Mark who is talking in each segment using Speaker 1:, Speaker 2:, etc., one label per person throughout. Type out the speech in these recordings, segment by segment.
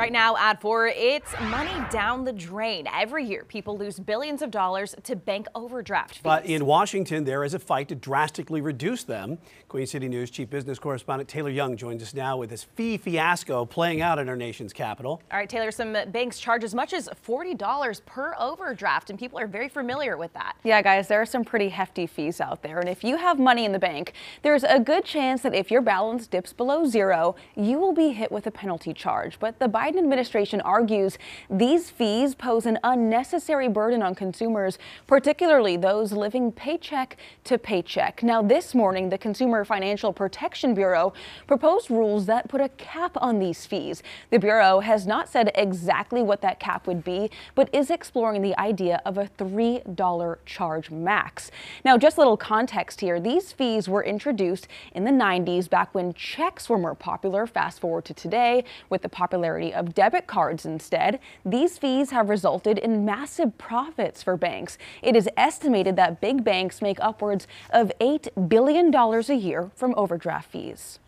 Speaker 1: Right now at 4, it's money down the drain. Every year, people lose billions of dollars to bank overdraft fees.
Speaker 2: But in Washington, there is a fight to drastically reduce them. Queen City News Chief Business Correspondent Taylor Young joins us now with this fee fiasco playing out in our nation's capital.
Speaker 1: All right, Taylor, some banks charge as much as $40 per overdraft, and people are very familiar with that.
Speaker 3: Yeah, guys, there are some pretty hefty fees out there. And if you have money in the bank, there's a good chance that if your balance dips below zero, you will be hit with a penalty charge. But the Biden administration argues these fees pose an unnecessary burden on consumers, particularly those living paycheck to paycheck. Now, this morning, the Consumer Financial Protection Bureau proposed rules that put a cap on these fees. The Bureau has not said exactly what that cap would be, but is exploring the idea of a $3 charge max. Now, just a little context here. These fees were introduced in the 90s back when checks were more popular. Fast forward to today with the popularity of debit cards instead. These fees have resulted in massive profits for banks. It is estimated that big banks make upwards of $8 billion a year from overdraft fees.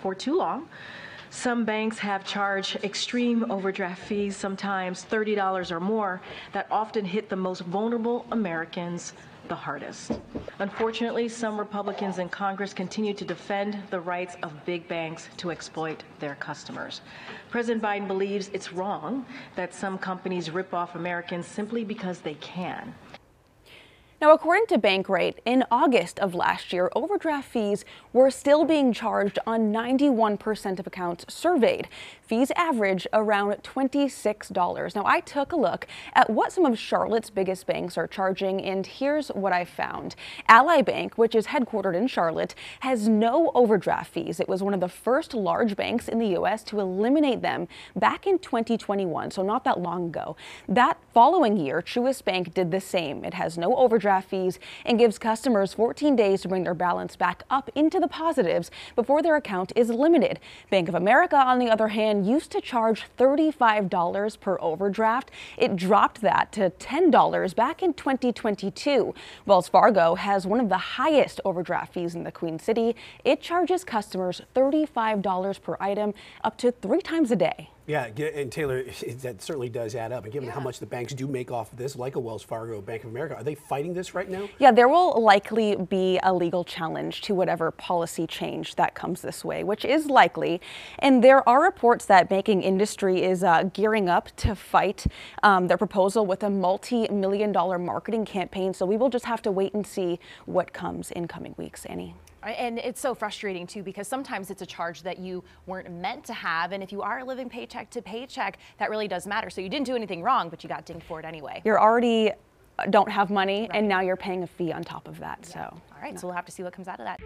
Speaker 4: For too long, some banks have charged extreme overdraft fees, sometimes $30 or more, that often hit the most vulnerable Americans the hardest. Unfortunately, some Republicans in Congress continue to defend the rights of big banks to exploit their customers. President Biden believes it's wrong that some companies rip off Americans simply because they can.
Speaker 3: Now, according to Bankrate, in August of last year, overdraft fees were still being charged on 91% of accounts surveyed. Fees average around $26. Now, I took a look at what some of Charlotte's biggest banks are charging, and here's what I found. Ally Bank, which is headquartered in Charlotte, has no overdraft fees. It was one of the first large banks in the U.S. to eliminate them back in 2021, so not that long ago. That following year, Truist Bank did the same. It has no overdraft overdraft fees and gives customers 14 days to bring their balance back up into the positives before their account is limited. Bank of America, on the other hand, used to charge $35 per overdraft. It dropped that to $10 back in 2022. Wells Fargo has one of the highest overdraft fees in the Queen City. It charges customers $35 per item up to three times a day.
Speaker 2: Yeah, and Taylor, that certainly does add up. And given yeah. how much the banks do make off of this, like a Wells Fargo, Bank of America, are they fighting this right now?
Speaker 3: Yeah, there will likely be a legal challenge to whatever policy change that comes this way, which is likely. And there are reports that banking industry is uh, gearing up to fight um, their proposal with a multi-million dollar marketing campaign. So we will just have to wait and see what comes in coming weeks, Annie.
Speaker 1: And it's so frustrating too because sometimes it's a charge that you weren't meant to have. And if you are living paycheck to paycheck, that really does matter. So you didn't do anything wrong, but you got dinged for it anyway.
Speaker 3: You're already uh, don't have money right. and now you're paying a fee on top of that. Yeah. So,
Speaker 1: all right. No. So we'll have to see what comes out of that.